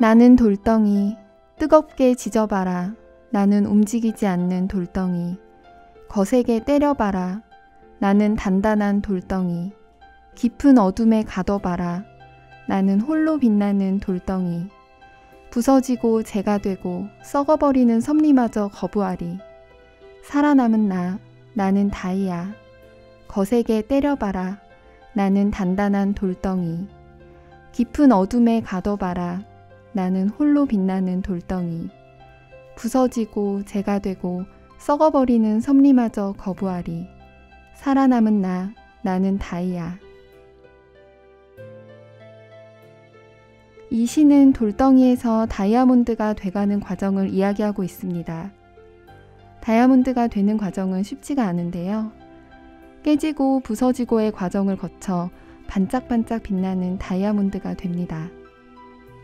나는 돌덩이 뜨겁게 지져봐라. 나는 움직이지 않는 돌덩이 거세게 때려봐라. 나는 단단한 돌덩이 깊은 어둠에 가둬봐라. 나는 홀로 빛나는 돌덩이 부서지고 재가 되고 썩어버리는 섭리마저 거부하리. 살아남은 나, 나는 다이아. 거세게 때려봐라. 나는 단단한 돌덩이. 깊은 어둠에 가둬봐라. 나는 홀로 빛나는 돌덩이. 부서지고 재가 되고 썩어버리는 섭리마저 거부하리. 살아남은 나, 나는 다이아. 이 시는 돌덩이에서 다이아몬드가 돼가는 과정을 이야기하고 있습니다. 다이아몬드가 되는 과정은 쉽지가 않은데요. 깨지고 부서지고의 과정을 거쳐 반짝반짝 빛나는 다이아몬드가 됩니다.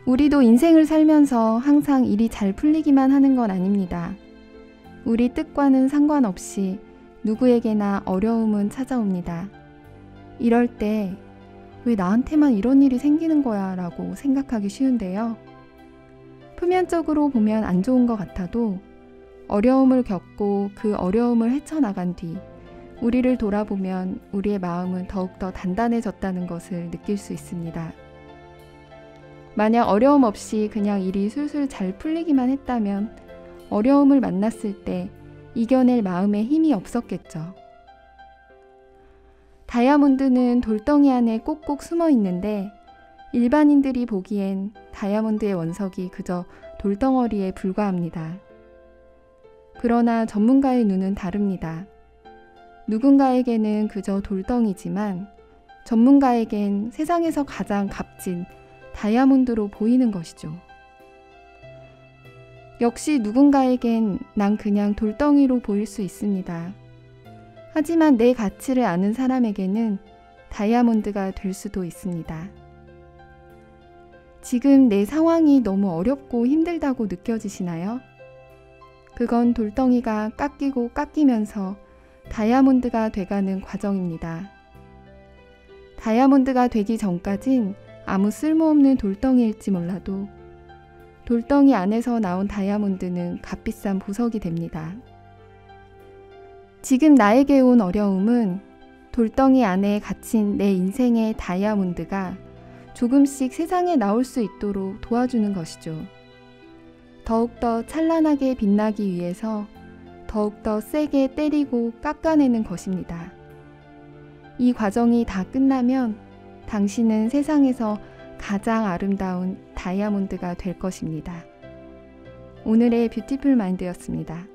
우리도 인생을 살면서 항상 일이 잘 풀리기만 하는 건 아닙니다. 우리 뜻과는 상관없이 누구에게나 어려움은 찾아옵니다. 이럴 때 왜 나한테만 이런 일이 생기는 거야 라고 생각하기 쉬운데요. 표면적으로 보면 안 좋은 것 같아도 어려움을 겪고 그 어려움을 헤쳐나간 뒤 우리를 돌아보면 우리의 마음은 더욱더 단단해졌다는 것을 느낄 수 있습니다. 만약 어려움 없이 그냥 일이 술술 잘 풀리기만 했다면 어려움을 만났을 때 이겨낼 마음의 힘이 없었겠죠. 다이아몬드는 돌덩이 안에 꼭꼭 숨어 있는데 일반인들이 보기엔 다이아몬드의 원석이 그저 돌덩어리에 불과합니다. 그러나 전문가의 눈은 다릅니다. 누군가에게는 그저 돌덩이지만 전문가에겐 세상에서 가장 값진 다이아몬드로 보이는 것이죠. 역시 누군가에겐 난 그냥 돌덩이로 보일 수 있습니다. 하지만 내 가치를 아는 사람에게는 다이아몬드가 될 수도 있습니다. 지금 내 상황이 너무 어렵고 힘들다고 느껴지시나요? 그건 돌덩이가 깎이고 깎이면서 다이아몬드가 돼가는 과정입니다. 다이아몬드가 되기 전까진 아무 쓸모없는 돌덩이일지 몰라도 돌덩이 안에서 나온 다이아몬드는 값비싼 보석이 됩니다. 지금 나에게 온 어려움은 돌덩이 안에 갇힌 내 인생의 다이아몬드가 조금씩 세상에 나올 수 있도록 도와주는 것이죠. 더욱더 찬란하게 빛나기 위해서 더욱더 세게 때리고 깎아내는 것입니다. 이 과정이 다 끝나면 당신은 세상에서 가장 아름다운 다이아몬드가 될 것입니다. 오늘의 뷰티풀 마인드였습니다.